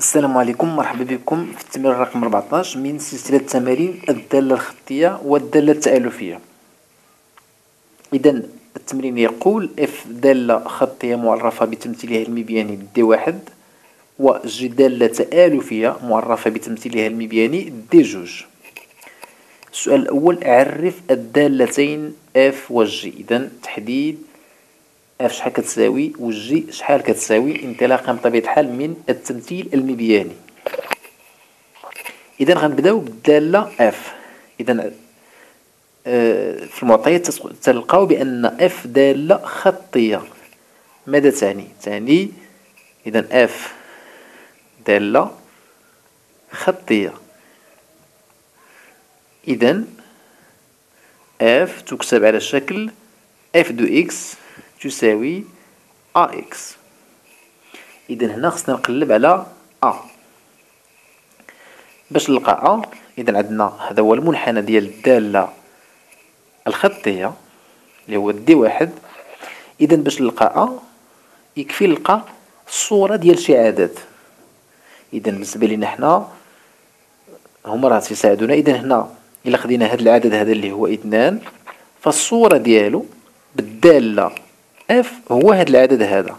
السلام عليكم مرحبا بكم في التمرين رقم 14 من سلسلة تمارين الدالة الخطية والدالة التآلفية. إذا التمرين يقول f دالة خطية معرفة بتمثيلها المبياني D واحد و g دالة تآلفية معرفة بتمثيلها المبياني D جوج. السؤال الأول عرف الدالتين f و g إذا تحديد f شحال كتساوي و جي شحال كتساوي انطلاقا بطبيعة الحال من التمثيل المبياني. إذا غنبدأو بالدالة f إذا آه، في المعطيات تلقاو بأن f دالة خطية. ماذا تعني؟ تعني إذا f دالة خطية. إذا f تكتب على شكل f de x تساوي a x. اذا هنا خصنا نقلب على a. باش نلقى a اذا عندنا هذا هو المنحنى ديال الدالة الخطية اللي هو D واحد. اذا باش نلقى a يكفي نلقى الصورة ديال شي عدد. اذا بالنسبة لنا حنا هما راه تيساعدونا اذا هنا إلا خدينا هذا العدد هذا اللي هو إثنان فالصورة ديالو بالدالة f هو هذا العدد هذا.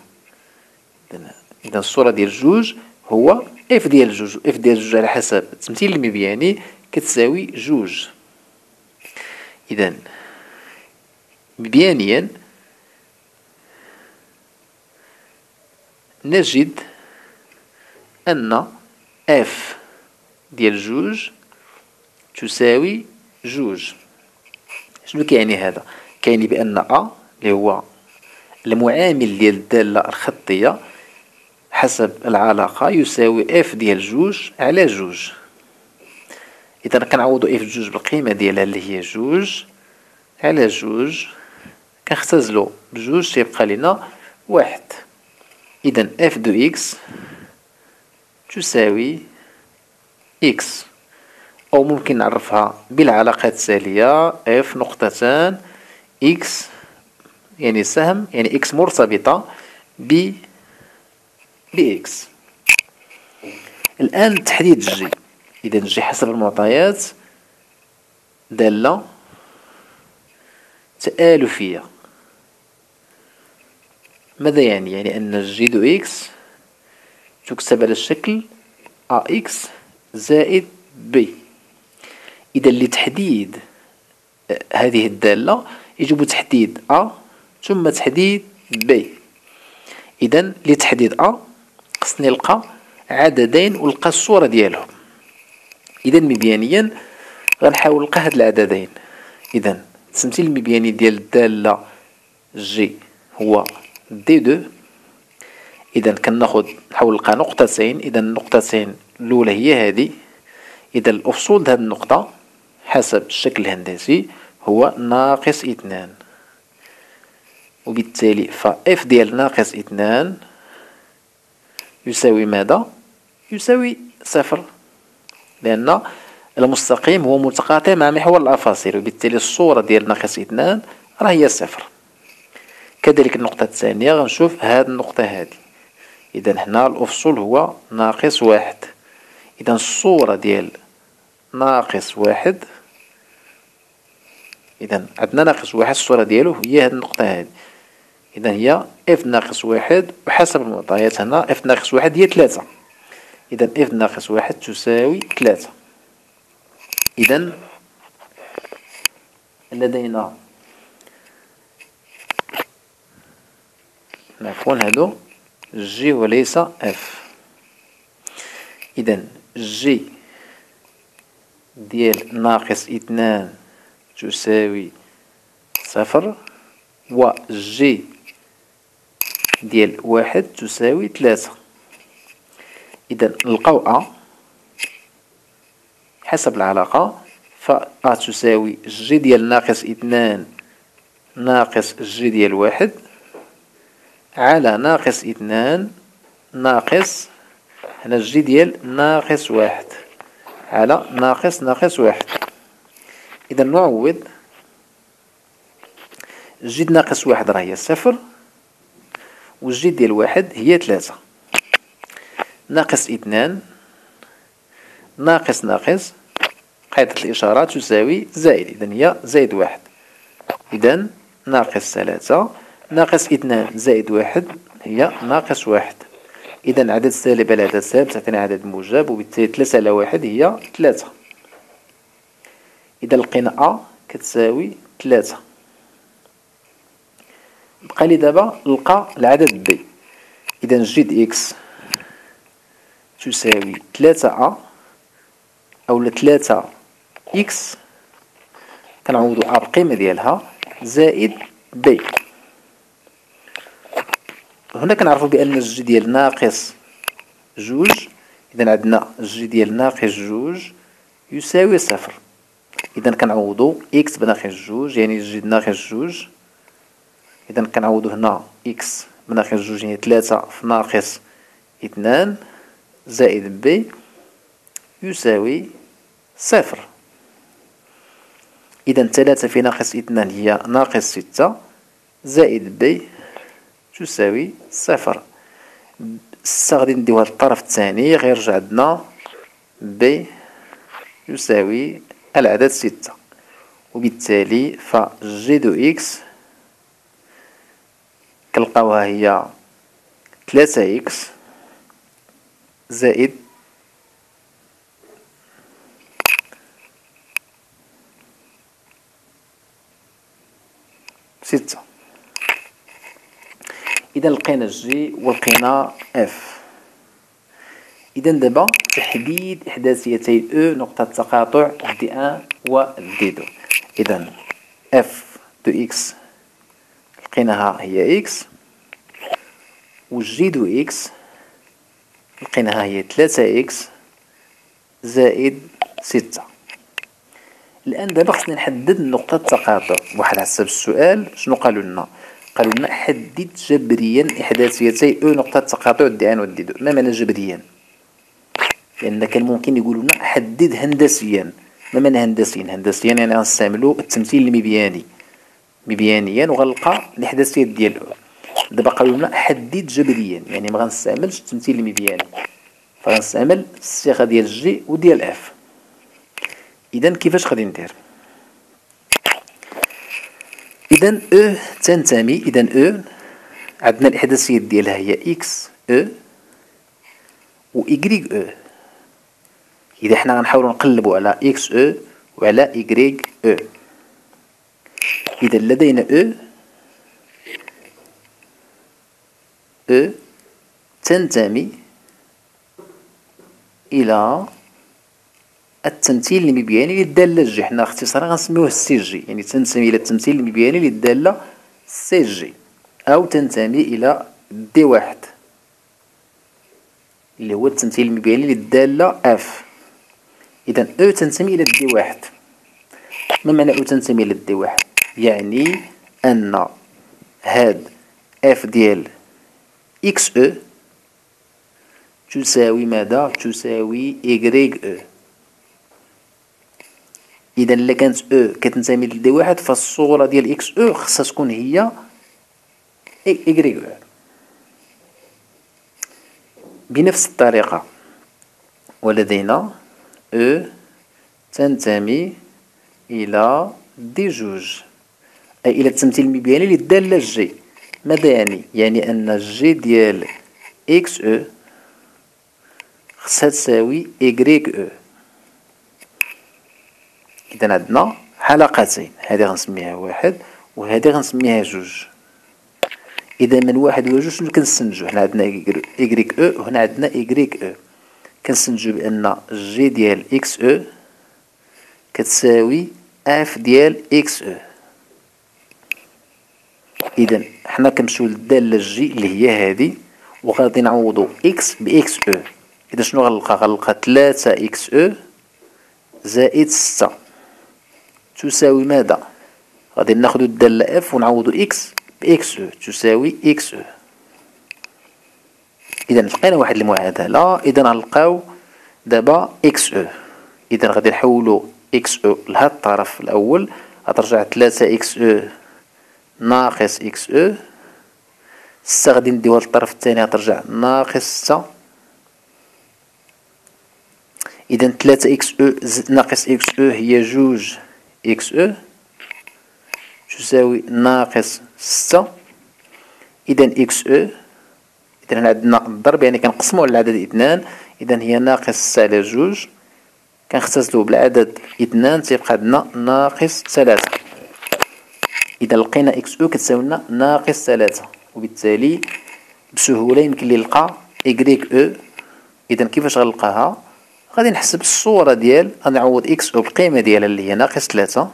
اذا الصورة ديال جوج هو f ديال جوج f ديال جوج على حسب التمثيل المبياني كتساوي جوج. اذا مبيانيا نجد أن f ديال جوج تساوي جوج. شنو كيعني هذا؟ كيعني بأن a اللي هو المعامل ديال الدالة الخطية حسب العلاقة يساوي f ديال جوج على جوج. إذا كنعوضو f جوج بالقيمة ديالها اللي هي جوج على جوج كنختزلو بجوج تيبقى لنا واحد. إذا f de x تساوي x أو ممكن نعرفها بالعلاقة التالية f نقطتان x يعني سهم يعني إكس مرتبطة ب بإكس الآن تحديد جي إذا جي حسب المعطيات دالة تآلفية. ماذا يعني؟ يعني أن g de x تكتب على الشكل a x زائد b إذا لتحديد هذه الدالة يجب تحديد a ثم تحديد b. إذا لتحديد a خصني نلقى عددين ونلقى الصورة ديالهم. إذا مبيانيا غنحاول نلقى هاد العددين. إذا التمثيل المبياني ديال الدالة جي هو دي دو إذا كناخد نحاول نلقى نقطتين. إذا النقطتين الأولى هي هذه. إذا الأفصول هذه النقطة حسب الشكل الهندسي هو ناقص اثنان. وبالتالي ف f ديال ناقص اثنان يساوي ماذا؟ يساوي صفر. لأن المستقيم هو متقاطع مع محور الأفاصيل وبالتالي الصورة ديال ناقص اثنان راه هي صفر. كذلك النقطة الثانية غنشوف هاد النقطة هادي. إذا هنا الأفصول هو ناقص واحد. إذا الصورة ديال ناقص واحد إذا عندنا ناقص واحد الصورة ديالو هي هاد النقطة هادي. إذا هي f ناقص واحد وحسب المعطيات هنا f ناقص واحد هي ثلاثة. إذا f ناقص واحد تساوي ثلاثة. إذا لدينا عفوا هادو؟ جي وليس اف إذا جي ديال ناقص اثنان تساوي صفر و جي ديال واحد تساوي ثلاثة. إذا نلقاو a حسب العلاقة فأ تساوي جي ديال ناقص اثنان ناقص جي ديال واحد على ناقص اثنان ناقص هنا جي ديال ناقص واحد على ناقص ناقص واحد. إذا نعوض. جي ناقص واحد راه هي صفر. والجي ديال واحد هي ثلاثة. ناقص اثنان ناقص ناقص قاعدة الإشارة تساوي زائد إذن هي زائد واحد. إذن ناقص ثلاثة ناقص اثنان زائد واحد هي ناقص واحد. إذا عدد سالب على عدد سالب تعطينا عدد موجب وبالتالي ثلاثة على واحد هي ثلاثة. إذا لقينا a كتساوي ثلاثة. بقى لي دابا نلقى العدد b إذا نجد x تساوي ثلاثة a أو ثلاثة x. كنعوضو a بالقيمة ديالها زائد b هنا كنعرفو بأن الجي ديال ناقص جوج. إذا عندنا الجي ديال ناقص جوج يساوي صفر. إذا كنعوضو إكس بناقص جوج يعني الجي ناقص جوج إذا كنعوضو هنا x بناقص جوج يعني تلاتة في ناقص اثنان زائد b يساوي صفر. إذا ثلاثة في ناقص اثنان هي ناقص ستة زائد b تساوي صفر. ستة غادي نديوها للطرف الثاني غيرجع عندنا b يساوي العدد ستة. وبالتالي ف g de x كنلقاوها هي ثلاثة x زائد ستة. إذا لقينا g ولقينا f إذا دابا تحديد إحداثيتي O نقطة تقاطع D un و D deux إذا f de x لقيناها هي x و g de x لقيناها هي ثلاثة x زائد ستة. الآن دابا خصنا نحدد نقطة التقاطع. واحد حسب السؤال شنو قالوا لنا؟ قالوا لنا حدد جبريا إحداثيتي أو نقطة تقاطع دي أن و دي دو. ما معنى جبريا؟ لأن كان ممكن يقولوا لنا حدد هندسيا. ما معنى هندسيا؟ هندسيا يعني غنستعملوا التمثيل المبياني. مبيانيا وغنلقى الإحداثيات ديال أو دابا قالوا لنا حدد جبريا يعني ما غنستعملش التمثيل المبياني. فغنستعمل الصيغة ديال g وديال f. إذا كيفاش غادي ندير؟ إذا O تنتمي إذا O عندنا الإحداثيات ديالها هي إكس أو و إيكغيك أو. إذا حنا غنحاولو نقلبو على إكس أو وعلى إيكغيك أو. إذا لدينا O أو تنتمي إلى التمثيل المبياني للدالة جي حنا اختصارا غنسميوه سي جي. يعني تنتمي إلى التمثيل المبياني للدالة C g. O تنتمي إلى D واحد. اللي هو التمثيل المبياني للدالة f. إذا O تنتمي إلى D واحد. ما معنى O تنتمي إلى D واحد؟ يعني أن هاد f ديال x O تساوي ماذا؟ تساوي إيكغيك أو إذا إلا كانت O كتنتمي ل D واحد فالصورة ديال إكس أو خصها تكون هي ايكغيك أو بنفس الطريقة ولدينا O تنتمي إلى D جوج. اي إلى التمثيل المبياني للدالة جي. ماذا يعني؟ يعني أن g ديال x O خصها تساوي y O. إذا عندنا حلقتين. هذه غنسميها واحد وهذه غنسميها جوج. إذا من واحد وجوج شنو كنستنتجو؟ حنا عندنا إيكغيك أو وهنا عندنا إيكغيك أو. كنستنتجو بأن g ديال x O كتساوي f ديال x O. إذا حنا كنمشيو للدالة جي اللي هي هذه وغادي نعوضو إكس بإكس أو. إذا شنو غنلقى؟ غنلقى تلاتة x O زائد ستة. تساوي ماذا؟ غادي ناخذ الدالة f ونعوضو x باكس أو. تساوي إكس أو. اذا لقينا واحد المعادلة. اذا غنلقاو دابا إكس أو. اذا غادي نحولو إكس أو لهاد الطرف الأول. غترجع تلاتة إكس أو ناقص إكس أو. ستة غادي نديوها للطرف الثاني غترجع ناقص ستة. إذا ثلاثة إكس أو ناقص إكس أو هي جوج إكس أو. تساوي ناقص ستة. إذا إكس أو. إذا عندنا الضرب يعني كنقسمو على العدد إثنان. إذا هي ناقص ستة على جوج. كنختزلو بالعدد إثنان تيبقى عندنا ناقص ثلاثة. إذا لقينا إكس أو كتساوي لنا ناقص ثلاثة وبالتالي بسهولة يمكن لي نلقى إكريك أو. إذا كيفاش غنلقاها؟ غادي نحسب الصورة ديال غادي نعوض إكس أو بالقيمة ديالها اللي هي ناقص ثلاثة.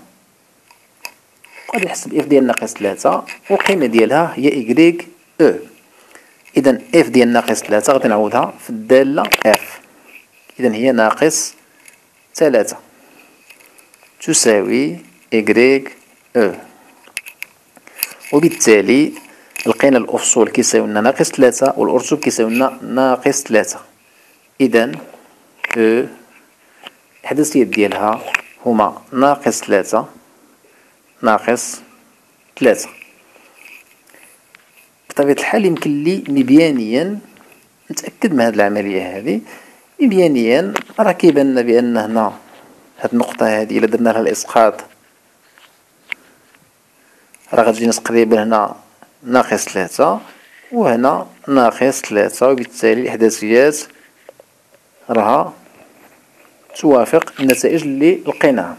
غادي نحسب إف ديال ناقص ثلاثة والقيمة ديالها هي إكريك أو. إذا إف ديال ناقص ثلاثة غادي نعوضها في الدالة إف. إذا هي ناقص ثلاثة. تساوي إكريك أو. وبالتالي لقينا الأفصول كيساوي لنا ناقص ثلاثة والأرتوب كيساوي لنا ناقص ثلاثة. إذا أو الإحداثيات ديالها هما ناقص ثلاثة ناقص ثلاثة. بطبيعة الحال يمكن لي مبيانيا نتأكد من هذه العملية هذه مبيانيا راه كيبان لنا بأن هنا هاد النقطة هذه إلا درنا لها الإسقاط راه غتجينا تقريبا هنا ناقص ثلاثة وهنا ناقص ثلاثة وبالتالي الإحداثيات راها توافق النتائج اللي لقيناها.